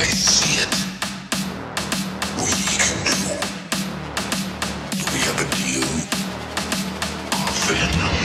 I see it. We can do. We have a deal. Our.